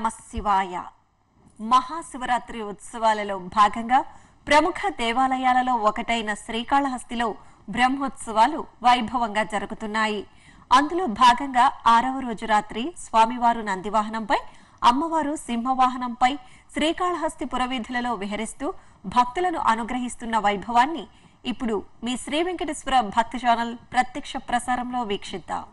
నమ శివాయ మహాశివరాత్రి ఉత్సవాలలో భాగంగా ప్రముఖ దేవాలయాలలో ఒకటైన శ్రీకాళహస్తిలో బ్రహ్మోత్సవాలు వైభవంగా జరుగుతున్నాయి. అందులో భాగంగా ఆరవ రోజు రాత్రి స్వామివారు నందివాహనంపై అమ్మవారు సింహవాహనంపై శ్రీకాళహస్తి పురవీధులలో విహరిస్తూ భక్తులను అనుగ్రహిస్తున్న వైభవాన్ని ఇప్పుడు మీ శ్రీ వెంకటేశ్వర భక్తి ఛానల్ ప్రత్యక్ష ప్రసారంలో వీక్షిద్దాం.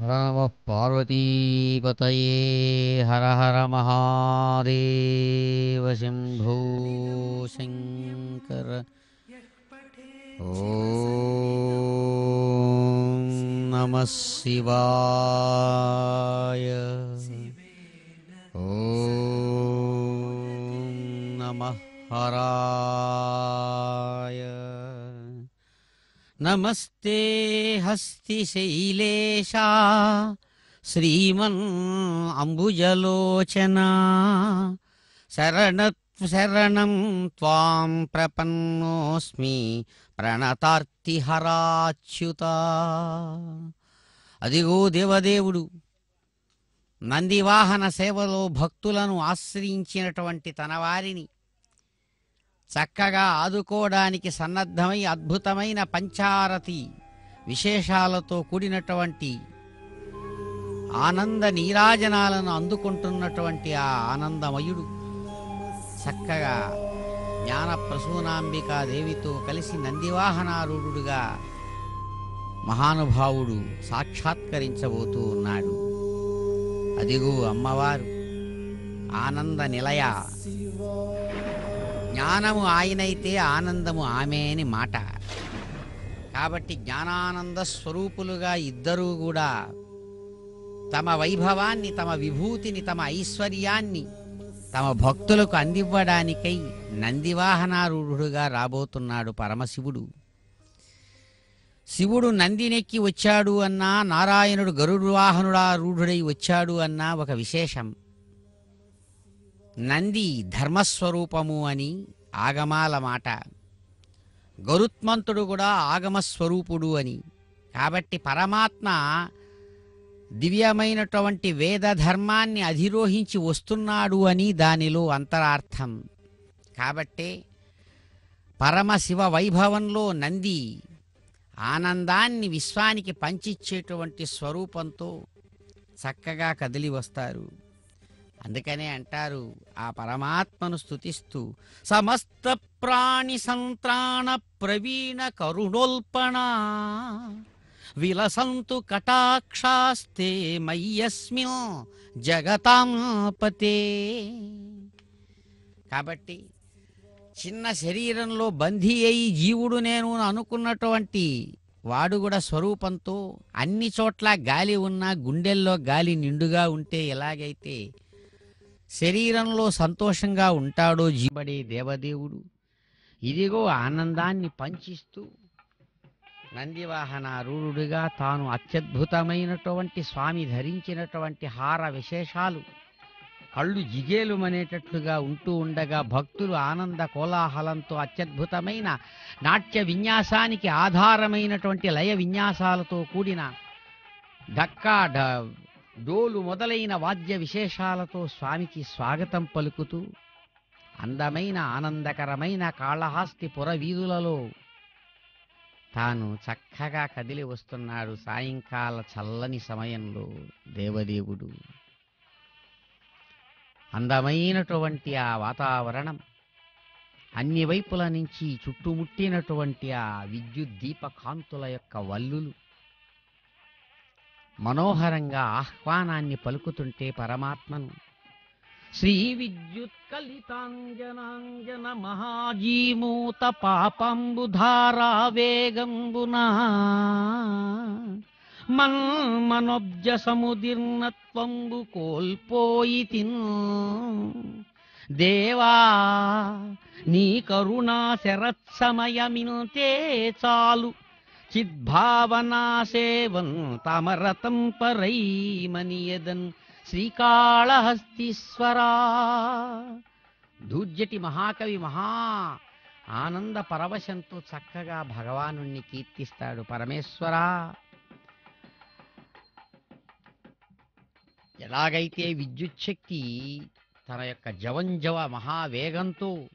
रामः पार्वतीपतये हर हर महादेव शम्भो शङ्कर। ॐ नमः शिवाय। ॐ नमः हरा నమస్తే హస్తిశైలేశా శ్రీమన్ అంబుజలోచనా. శరణ శరణం త్వాం ప్రపన్నోస్మి ప్రణతార్తిహరాచ్యుత. అదిగో దేవదేవుడు నందివాహన సేవలో భక్తులను ఆశ్రయించినటువంటి తన వారిని చక్కగా ఆదుకోవడానికి సన్నద్ధమై అద్భుతమైన పంచారతి విశేషాలతో కూడినటువంటి ఆనంద నీరాజనాలను అందుకుంటున్నటువంటి ఆ ఆనందమయుడు చక్కగా జ్ఞాన ప్రసూనాంబికాదేవితో కలిసి నందివాహనారూఢుడుగా మహానుభావుడు సాక్షాత్కరించబోతూ ఉన్నాడు. అదిగో అమ్మవారు ఆనంద నిలయ జ్ఞానము ఆయనైతే ఆనందము ఆమె అని మాట. కాబట్టి జ్ఞానానంద స్వరూపులుగా ఇద్దరూ కూడా తమ వైభవాన్ని తమ విభూతిని తమ ఐశ్వర్యాన్ని తమ భక్తులకు అందివ్వడానికై నందివాహనారూఢుడుగా రాబోతున్నాడు పరమశివుడు. శివుడు నందినెక్కి వచ్చాడు అన్నా నారాయణుడు గరుడు వాహనుడారూఢుడై వచ్చాడు అన్నా ఒక విశేషం. నంది ధర్మస్వరూపము అని ఆగమాల మాట. గరుత్మంతుడు కూడా ఆగమస్వరూపుడు అని. కాబట్టి పరమాత్మ దివ్యమైనటువంటి వేద ధర్మాన్ని అధిరోహించి వస్తున్నాడు అని దానిలో అంతరార్థం. కాబట్టే పరమశివ వైభవంలో నంది ఆనందాన్ని విశ్వానికి పంచిచ్చేటువంటి స్వరూపంతో చక్కగా కదిలి వస్తారు. అందుకనే అంటారు ఆ పరమాత్మను స్థుతిస్తూ సమస్త ప్రాణి సంత్రాణ ప్రవీణ కరుణోల్పణ విలసంతు కటాక్షాస్తే మయ్యస్మిన్ జగతాంపతే. కాబట్టి చిన్న శరీరంలో బందీ అయి జీవుడు నేను అనుకున్నటువంటి వాడు కూడా స్వరూపంతో అన్ని చోట్ల గాలి ఉన్నా గుండెల్లో గాలి నిండుగా ఉంటే ఎలాగైతే శరీరంలో సంతోషంగా ఉంటాడో జీబడే దేవదేవుడు. ఇదిగో ఆనందాన్ని పంచిస్తూ నందివాహనారూఢుడిగా తాను అత్యద్భుతమైనటువంటి స్వామి ధరించినటువంటి హార విశేషాలు కళ్ళు జిగేలుమనేటట్లుగా ఉంటూ ఉండగా భక్తులు ఆనంద కోలాహలంతో అత్యద్భుతమైన నాట్య విన్యాసానికి ఆధారమైనటువంటి లయ విన్యాసాలతో కూడిన డక్కా డ- డోలు మొదలైన వాద్య విశేషాలతో స్వామికి స్వాగతం పలుకుతూ అందమైన ఆనందకరమైన కాళహస్తి పురవీధులలో తాను చక్కగా కదిలి వస్తున్నాడు సాయంకాల చల్లని సమయంలో దేవదేవుడు. అందమైనటువంటి ఆ వాతావరణం అన్ని వైపుల నుంచి చుట్టుముట్టినటువంటి ఆ విద్యుత్ దీపకాంతుల యొక్క వల్లులు మనోహరంగా ఆహ్వానాన్ని పలుకుతుంటే పరమాత్మను. శ్రీ విద్యుత్ కలితాంజనాంజన మహాజీమూత పాపంబుధారా వేగంబునా. మన్మనొబ్జ సముదీర్ణత్వంబు కోల్పోయి తిన్. దేవా నీ కరుణా శరత్సమయమినుతే చాలు. చిద్భావనా తమరతం పరైమనియదన్ శ్రీకాళహస్తీశ్వరా దూజ్జటి మహాకవి మహా ఆనంద పరవశంతో చక్కగా భగవానుణ్ణి కీర్తిస్తాడు పరమేశ్వరా ఎలాగైతే విద్యుచ్ఛక్తి తన యొక్క జవంజవ మహావేగంతో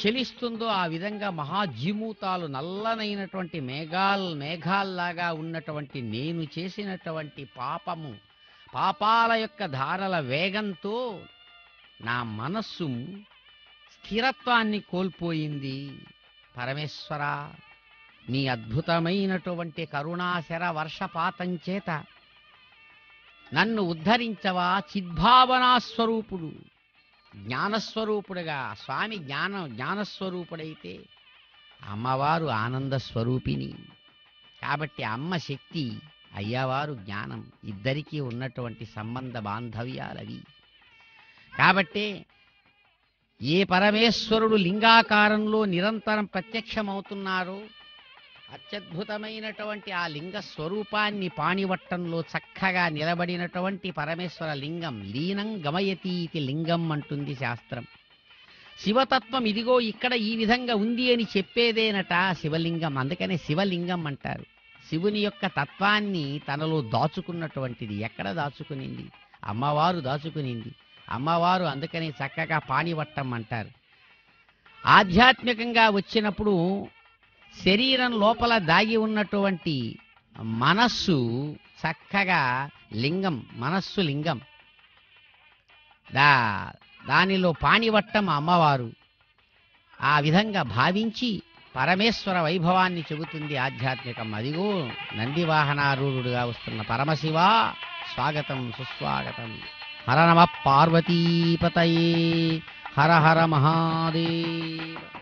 చెలిస్తుందో ఆ విధంగా మహాజీమూతాలు నల్లనైనటువంటి మేఘాల్ మేఘాల్లాగా ఉన్నటువంటి నేను చేసినటువంటి పాపము పాపాల యొక్క ధారల వేగంతో నా మనస్సు స్థిరత్వాన్ని కోల్పోయింది. పరమేశ్వర నీ అద్భుతమైనటువంటి కరుణాశర వర్షపాతం చేత నన్ను ఉద్ధరించవా చిద్భావనా స్వరూపుడు? జ్ఞానస్వరూపుడుగా స్వామి జ్ఞాన జ్ఞానస్వరూపుడైతే అమ్మవారు ఆనంద స్వరూపిణి కాబట్టి అమ్మ శక్తి అయ్యవారు జ్ఞానం ఇద్దరికీ ఉన్నటువంటి సంబంధ బాంధవ్యాలవి. కాబట్టే ఏ పరమేశ్వరుడు లింగాకారంలో నిరంతరం ప్రత్యక్షమవుతున్నారో అత్యద్భుతమైనటువంటి ఆ లింగ స్వరూపాన్ని పాణివట్టంలో చక్కగా నిలబడినటువంటి పరమేశ్వర లింగం లీనం గమయతీతి లింగం అంటుంది శాస్త్రం. శివతత్వం ఇదిగో ఇక్కడ ఈ విధంగా ఉంది అని చెప్పేదేనట శివలింగం. అందుకనే శివలింగం అంటారు. శివుని యొక్క తత్వాన్ని తనలో దాచుకున్నటువంటిది. ఎక్కడ దాచుకునింది? అమ్మవారు దాచుకునింది. అమ్మవారు అందుకని చక్కగా పాణివట్టం అంటారు. ఆధ్యాత్మికంగా వచ్చినప్పుడు శరీరం లోపల దాగి ఉన్నటువంటి మనస్సు చక్కగా లింగం మనస్సు లింగం. దా దానిలో పాణివట్టం అమ్మవారు. ఆ విధంగా భావించి పరమేశ్వర వైభవాన్ని చెబుతుంది ఆధ్యాత్మికం. అదిగో నందివాహనారూఢుడుగా వస్తున్న పరమశివ స్వాగతం సుస్వాగతం. హర నమ పార్వతీపతయే హర హర మహాదేవ.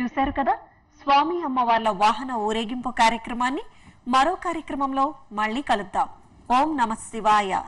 చూశారు కదా? స్వామి అమ్మవార్ల వాహన ఊరేగింపు కార్యక్రమాన్ని మరో కార్యక్రమంలో మళ్ళీ కలుద్దాం. ఓం నమ శివాయ.